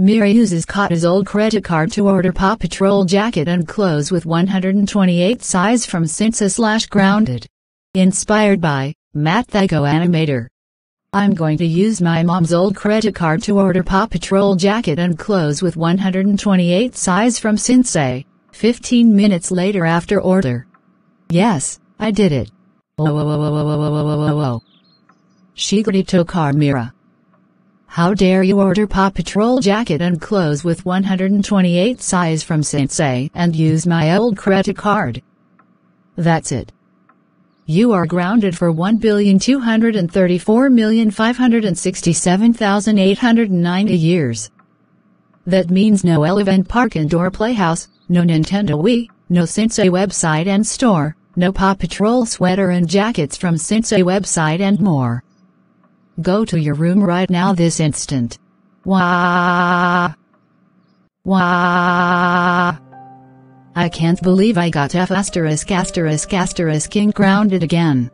Mira uses Kata's old credit card to order Paw Patrol jacket and clothes with 128 size from Sinsay slash grounded. Inspired by Matt Thago Animator. I'm going to use my mom's old credit card to order Paw Patrol jacket and clothes with 128 size from Sinsay. 15 minutes later after order. Yes, I did it. Whoa whoa whoa whoa whoa whoa. Szegedi-Tokár Mira. How dare you order Paw Patrol jacket and clothes with 128 size from Sinsay and use my old credit card? That's it. You are grounded for 1,234,567,890 years. That means no Elevent Park Indoor Playhouse, no Nintendo Wii, no Sinsay website and store, no Paw Patrol sweater and jackets from Sinsay website and more. Go to your room right now this instant. Wah! Wah! I can't believe I got F asterisk asterisk asterisk grounded again.